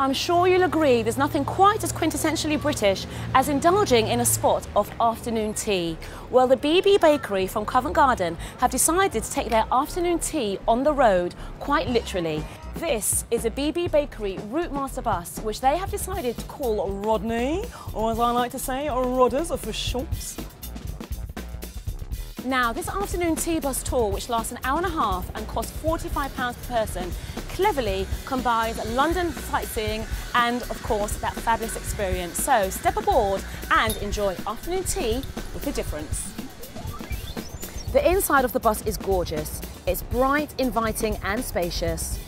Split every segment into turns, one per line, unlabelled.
I'm sure you'll agree there's nothing quite as quintessentially British as indulging in a spot of afternoon tea. Well, the BB Bakery from Covent Garden have decided to take their afternoon tea on the road, quite literally. This is a BB Bakery Routemaster bus, which they have decided to call Rodney, or as I like to say, Rodders for shorts. Now, this afternoon tea bus tour, which lasts an hour and a half and costs £45 per person, cleverly combines London sightseeing and, of course, that fabulous experience. So step aboard and enjoy afternoon tea with a difference. The inside of the bus is gorgeous. It's bright, inviting and spacious.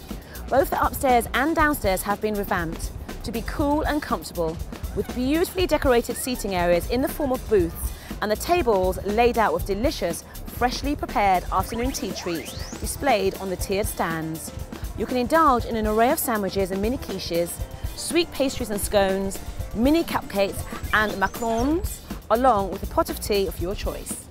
Both the upstairs and downstairs have been revamped to be cool and comfortable, with beautifully decorated seating areas in the form of booths and the tables laid out with delicious, freshly prepared afternoon tea treats displayed on the tiered stands. You can indulge in an array of sandwiches and mini quiches, sweet pastries and scones, mini cupcakes and macarons, along with a pot of tea of your choice.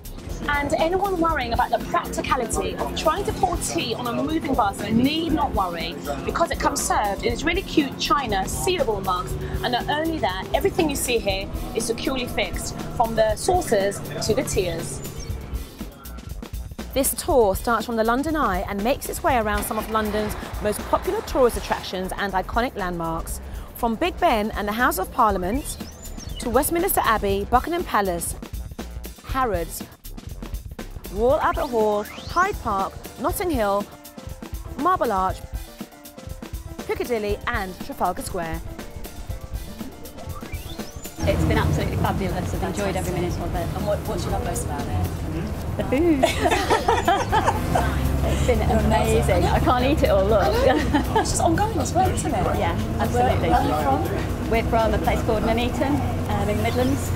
And anyone worrying about the practicality of trying to pour tea on a moving bus need not worry because it comes served in its really cute china sealable mugs. And not only that, everything you see here is securely fixed from the saucers to the tiers. This tour starts from the London Eye and makes its way around some of London's most popular tourist attractions and iconic landmarks, from Big Ben and the House of Parliament to Westminster Abbey, Buckingham Palace, Harrods, Royal Albert Hall, Hyde Park, Notting Hill, Marble Arch, Piccadilly and Trafalgar Square.
It's been absolutely fabulous. I've enjoyed every minute of it.
And what, what do you love most about it?
The food. it's been amazing. I can't eat it all, look.
it's just ongoing as well, isn't it?
Yeah, absolutely.
Where are you from?
We're from a place called Nuneaton um, in the Midlands.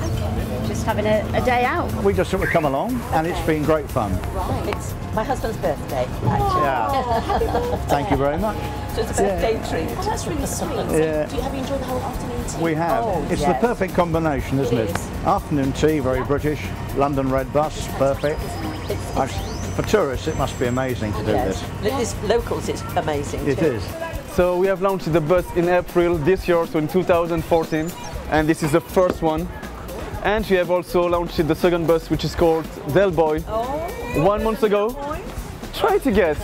Just having a, a, day out.
We just sort of come along and it's been great fun.
Right. It's my husband's birthday, actually.
Yeah. Thank you very much.
So it's a birthday
yeah.
treat.
Oh, that's really sweet. So
yeah.
do you, have you enjoyed the whole afternoon tea?
We have.
Oh,
it's
yes.
the perfect combination, isn't it?
it?
Is. Afternoon tea, very British. London Red Bus, perfect.
It's,
I, for tourists, it must be amazing to do
yes.
this.
This locals, it's amazing.
It
too.
is.
So we have launched the bus in April this year, so in 2014, and this is the first one. And we have also launched the second bus, which is called Del Boy,
oh,
one month ago. Try to guess.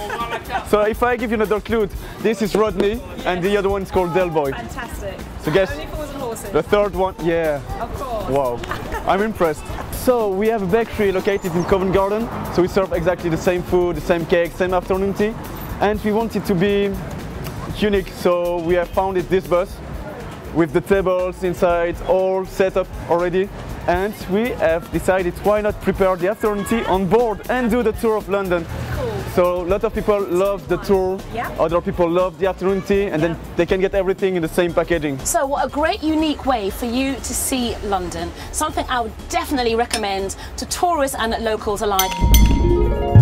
so if I give you another clue, this is Rodney, yes. and the other one is called Del Boy.
Fantastic.
So guess
Only fools and horses.
the third one. Yeah.
Of course.
Wow. I'm impressed. So we have a bakery located in Covent Garden. So we serve exactly the same food, the same cake, same afternoon tea, and we wanted it to be unique. So we have founded this bus with the tables inside all set up already and we have decided why not prepare the afternoon tea on board and do the tour of London.
Cool.
So a lot of people love the tour,
yeah.
other people love the afternoon tea and yeah. then they can get everything in the same packaging.
So what a great unique way for you to see London. Something I would definitely recommend to tourists and locals alike.